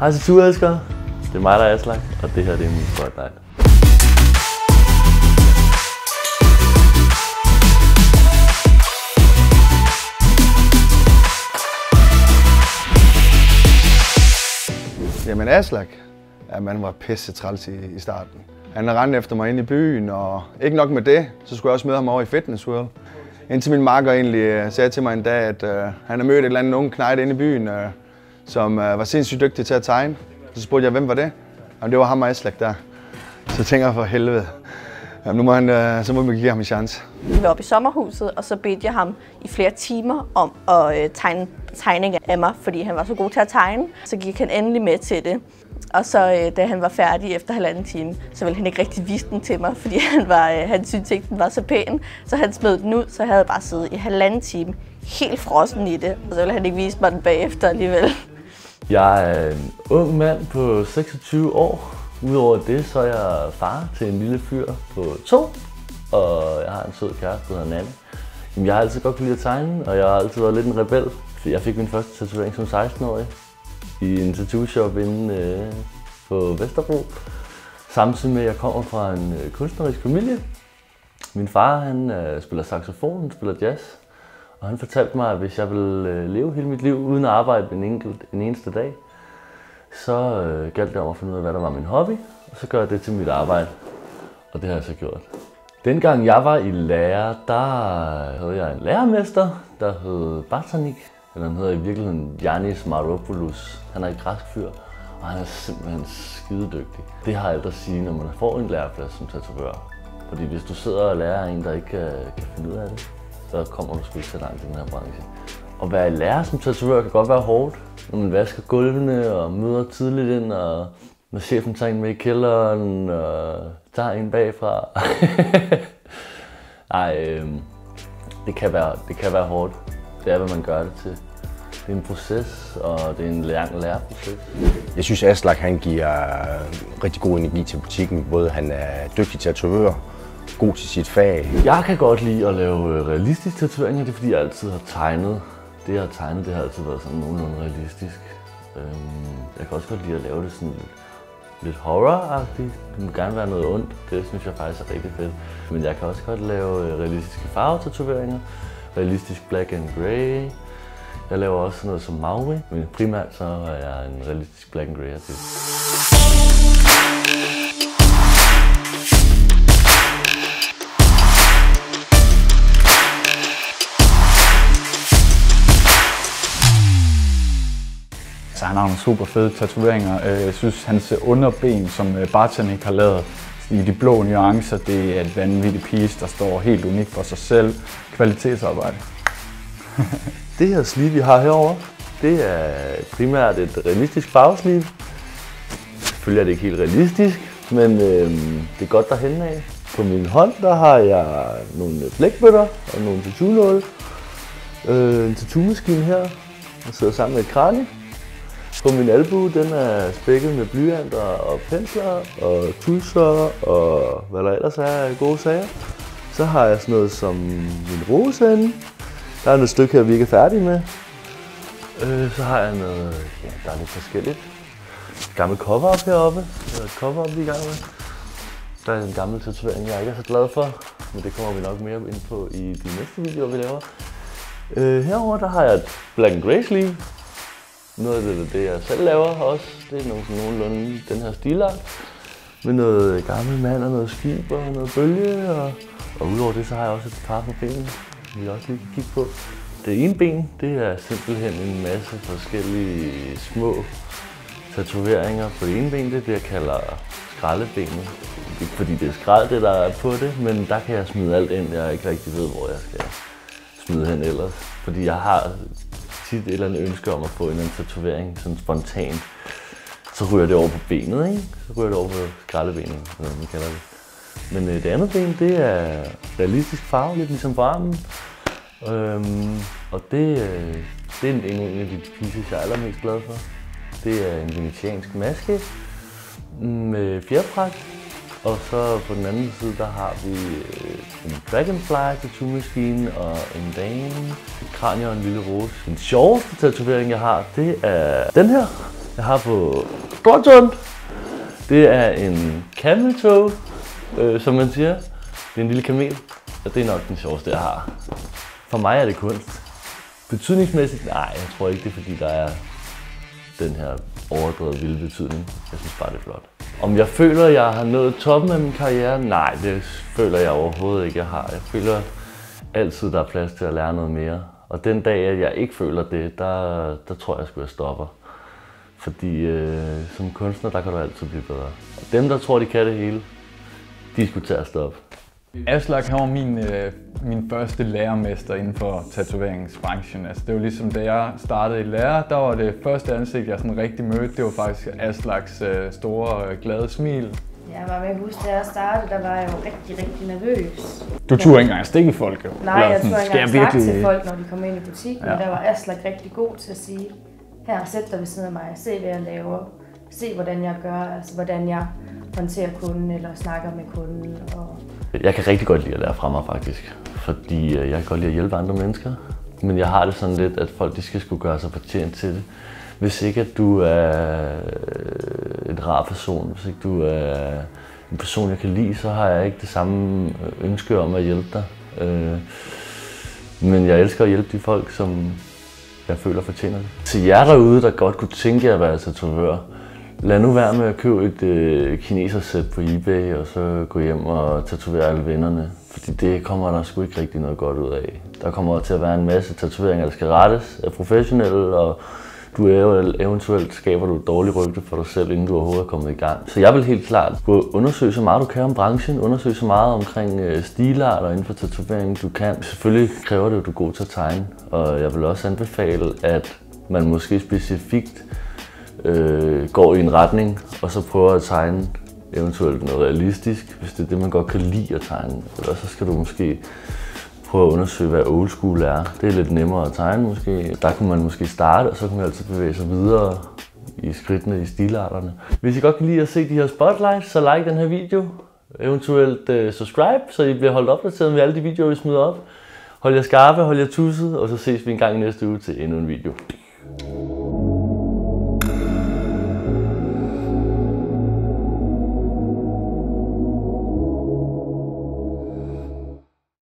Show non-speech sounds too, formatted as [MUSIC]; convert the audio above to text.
Hej til turelskere. Det er mig, der er Aslak, og det her det er min spotlight. Jamen Aslak, ja, man var pisse træls i, i starten. Han rendte efter mig ind i byen, og ikke nok med det, så skulle jeg også møde ham over i Fitness World. Indtil min makker egentlig øh, sagde til mig en dag, at øh, han havde mødt et eller andet unge knejt inde i byen, øh, som øh, var sindssygt dygtig til at tegne. Så spurgte jeg, hvem var det? Jamen, det var ham og Aslak der. Så tænker jeg for helvede. Jamen, nu må han, øh, så må vi give ham en chance. Vi var oppe i sommerhuset, og så bedte jeg ham i flere timer om at øh, tegne tegninger af mig, fordi han var så god til at tegne. Så gik han endelig med til det. Og så øh, da han var færdig efter halvanden time, så ville han ikke rigtig vise den til mig, [LAUGHS] fordi han, var, øh, han syntes ikke, den var så pæn. Så han smed den ud, så jeg havde bare siddet i halvanden time helt frossen i det. Og så ville han ikke vise mig den bagefter alligevel. Jeg er en ung mand på 26 år. Udover det, så er jeg far til en lille fyr på to, og jeg har en sød kæreste, der hedder Nanne. Jamen, jeg har altid godt kunne lide at tegne, og jeg har altid været lidt en rebel. Jeg fik min første tatovering som 16-årig i en tattoo shop inde øh, på Vesterbro. Samtidig med, at jeg kommer fra en øh, kunstnerisk familie. Min far han øh, spiller saxofon, han spiller jazz. Og han fortalte mig, at hvis jeg ville øh, leve hele mit liv uden at arbejde en, enkelt, en eneste dag, så øh, galt det om at finde ud af, hvad der var min hobby, og så gør jeg det til mit arbejde. Og det har jeg så gjort. Dengang jeg var i lære, der havde jeg en lærermester, der hed Bartanik. Eller han hedder i virkeligheden Janis Maropoulos. Han er en græsk fyr, og han er simpelthen skidedygtig. Det har alt at sige, når man får en læreplads som tatovør. Fordi hvis du sidder og lærer en, der ikke kan, kan finde ud af det, så kommer du sgu ikke så langt i den her branche. At være lærer som tatovør kan godt være hårdt, når man vasker gulvene og møder tidligt ind, og når chefen tager en med i kælderen og tager en bagfra. [LAUGHS] Nej, øh, det, kan være, det kan være hårdt. Det er, hvad man gør det til. Det er en proces, og det er en lang læreproces. Jeg synes, Aslak han giver rigtig god energi til butikken. Både han er dygtig tatovør, god til sit fag. Jeg kan godt lide at lave øh, realistiske tatoveringer, det er fordi jeg altid har tegnet. Det jeg har tegnet, det har altid været sådan nogenlunde realistisk. Øhm, jeg kan også godt lide at lave det sådan lidt, horror-agtigt. Det må gerne være noget ondt, det synes jeg faktisk er rigtig fedt. Men jeg kan også godt lave øh, realistiske farvetatoveringer, realistisk black and grey. Jeg laver også noget som Maui, men primært så er jeg en realistisk black and grey artist. Han har nogle super fede tatoveringer. Øh, jeg synes, hans underben, som øh, Bartanik har lavet i de blå nuancer, det er et vanvittigt piece, der står helt unikt for sig selv. Kvalitetsarbejde. [LAUGHS] Det her sleeve, vi har herover, det er primært et realistisk farvesleeve. Selvfølgelig er det ikke helt realistisk, men øh, det er godt derhen af. På min hånd, der har jeg nogle blækbøtter og nogle tattoo øh, En tattoo-maskine her, der sidder sammen med et kranie. På min albue, den er spækket med blyanter og pensler og tusser og hvad der ellers er af gode sager. Så har jeg sådan noget som min roseende. Der er noget stykke her, vi ikke er færdige med. Øh, så har jeg noget, ja, der er lidt forskelligt. Gammel cover-up heroppe. Der er et cover-up, vi er i gang med. Der er en gammel tatovering, jeg ikke er så glad for. Men det kommer vi nok mere ind på i de næste videoer, vi laver. Øh, herover der har jeg et black and grey sleeve. Noget af det, det jeg selv laver også. Det er nogle, sådan nogenlunde den her stilart. Med noget gammel mand og noget skib og noget bølge. Og, og udover det, så har jeg også et par på benene, vi også lige kan kigge på. Det ene ben, det er simpelthen en masse forskellige små tatoveringer på det ene ben. Det er det, jeg kalder skraldebenet. Ikke fordi det er skrald, det der er på det, men der kan jeg smide alt ind, jeg ikke rigtig ved, hvor jeg skal smide hen ellers. Fordi jeg har tit et eller andet ønske om at få en eller anden tatovering, sådan spontant. Så ryger det over på benet, ikke? Så ryger det over på skraldebenet, eller man kalder det. Men øh, det andet ben, det er realistisk farve, lidt ligesom på armen. Øhm, og det, øh, det er en, en af de pieces, jeg er allermest glad for. Det er en venetiansk maske mm, med fjerpragt. Og så på den anden side, der har vi øh, en dragonfly tattoo-maskine og en dame, et kranje og en lille rose. Den sjoveste tatovering, jeg har, det er den her. jeg har på Stortund. Det er en camel toe, øh, som man siger. Det er en lille kamel, og det er nok den sjoveste, jeg har. For mig er det kunst. Betydningsmæssigt? Nej, jeg tror ikke, det er fordi, der er den her overdrevet vilde betydning. Jeg synes bare, det er flot. Om jeg føler, at jeg har nået toppen af min karriere? Nej, det føler jeg overhovedet ikke, jeg har. Jeg føler altid, der er plads til at lære noget mere. Og den dag, at jeg ikke føler det, der, der tror jeg, at jeg stopper. Fordi øh, som kunstner, der kan du altid blive bedre. Og dem, der tror, de kan det hele, de skulle tage at stoppe. Aslak han var min, øh, min første lærermester inden for tatoveringsbranchen. Altså, det var ligesom, da jeg startede i lærer, der var det første ansigt, jeg sådan rigtig mødte, det var faktisk Aslaks øh, store, øh, glade smil. Jeg var med huske, da jeg startede, der var jeg jo rigtig, rigtig nervøs. Du turde ikke engang stikke folk. jo. Nej, jeg turde ikke engang snakke til virkelig- folk, når de kom ind i butikken. Ja. Der var Aslak rigtig god til at sige, her, sæt dig ved siden af mig, se hvad jeg laver, se hvordan jeg gør, altså hvordan jeg håndterer kunden eller snakker med kunden. Og jeg kan rigtig godt lide at lære fra mig faktisk, fordi øh, jeg kan godt lide at hjælpe andre mennesker. Men jeg har det sådan lidt, at folk de skal skulle gøre sig fortjent til det. Hvis ikke at du er øh, en rar person, hvis ikke du er en person, jeg kan lide, så har jeg ikke det samme øh, ønske om at hjælpe dig. Men jeg elsker at hjælpe de folk, som jeg føler fortjener det. Til jer derude, der godt kunne tænke jer at være tatovør, lad nu være med at købe et øh, kinesersæt på eBay, og så gå hjem og tatovere alle vennerne. Fordi det kommer der sgu ikke rigtig noget godt ud af. Der kommer til at være en masse tatoveringer, der skal rettes af professionelle, og du eventuelt skaber du et dårligt rygte for dig selv, inden du overhovedet er kommet i gang. Så jeg vil helt klart gå undersøge så meget du kan om branchen, undersøge så meget omkring stilart stilarter inden for tatovering du kan. Selvfølgelig kræver det, at du er god til at tegne, og jeg vil også anbefale, at man måske specifikt øh, går i en retning, og så prøver at tegne eventuelt noget realistisk, hvis det er det, man godt kan lide at tegne. Eller så skal du måske prøve at undersøge, hvad old school er. Det er lidt nemmere at tegne måske. Der kan man måske starte, og så kan man altid bevæge sig videre i skridtene i stilarterne. Hvis I godt kan lide at se de her spotlights, så like den her video. Eventuelt uh, subscribe, så I bliver holdt opdateret med alle de videoer, vi smider op. Hold jer skarpe, hold jer tusset, og så ses vi en gang i næste uge til endnu en video.